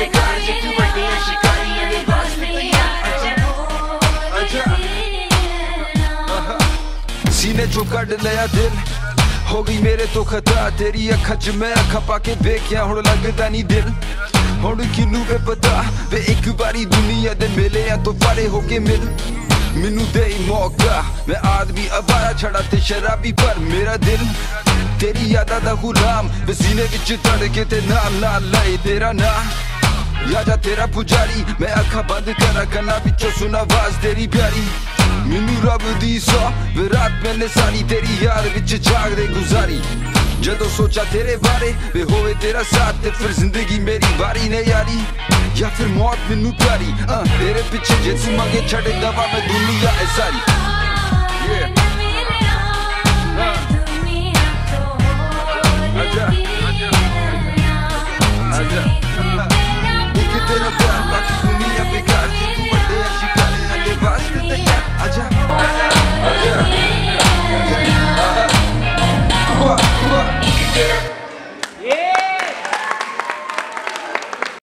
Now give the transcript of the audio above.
ਦੇ ਘਰ ਜਿੱਥੇ ਵੱਡੀਆਂ ਸ਼ਿਕਾਰੀਆਂ ਦੇ ਬਾਸ ਪਿੱਤੀਆਂ ਸੀਨੇ ਚੋਂ ਕੱਢ ਲਿਆ ਦਿਲ। ਹੋ ਗਈ ਮੇਰੇ ਤੋਂ ਖਤਾ ਤੇਰੀ ਅੱਖਾਂ 'ਚ ਮੈਂ ਅੱਖਾਂ ਪਾ ਕੇ ਵੇਖਿਆ, ਹੁਣ ਲੱਗਦਾ ਨਹੀਂ ਦਿਲ। ਹੁਣ ਕਿਨੂੰ ਵੇ ਪਤਾ ਵੇ ਇੱਕ ਵਾਰੀ ਦੁਨੀਆ ਦੇ ਮੇਲਿਆਂ ਤੋਂ ਪਰੇ ਹੋ ਕੇ ਮਿਲ। ਮੈਨੂੰ ਦੇ ਮੌਕਾ, ਮੈਂ ਆਦਮੀ ਅਬਾਰਾ ਛੜਾ ਤੇ ਸ਼ਰਾਬੀ ਪਰ ਮੇਰਾ ਦਿਲ। ਤੇਰੀ ਯਾਦਾਂ ਦਾ ਗੁਲਾਮ, ਵੇ ਸੀਨੇ ਵਿੱਚ ਧੜਕੇ ਤੇ ਨਾਲ ਨਾਲ ਲਾਏ ਤੇਰਾ ਨਾਂ। ਯਾਦਾ ਤੇਰਾ ਪੁਜਾਰੀ, ਮੈਂ ਅੱਖਾਂ ਬੰਦ ਕਰਾਂ, ਕੰਨਾਂ ਵਿੱਚੋਂ ਸੁਣਾ ਆਵਾਜ਼ ਤੇਰੀ ਪਿਆਰੀ। ਮੈਨੂੰ ਰੱਬ ਦੀ ਸੋ ਵੇ ਮੈਨੇ ਸਾਰੀ, ਤੇਰੀ ਯਾਦ ਵਿੱਚ ਜਾਗਦੇ ਗੁਜ਼ਾਰੀ। ਜਦੋਂ ਸੋਚਾ ਤੇਰੇ ਬਾਰੇ, ਵੇ ਹੋਵੇ ਤੇਰਾ ਸਾਥ, ਤੇ ਫਿਰ ਜ਼ਿੰਦਗੀ ਮੇਰੀ ਵਾਰੀ ਨੇ ਯਾਰੀ। ਜਾਂ ਫਿਰ ਮੌਤ ਮੈਨੂੰ ਪਿਆਰੀ ਤੇਰੇ ਪਿੱਛੇ ਜੇ ਮੰਗੇ ਛੱਡ ਦਵਾ ਮੈਂ ਦੁਨੀਆ ਐ ਸਾਰੀ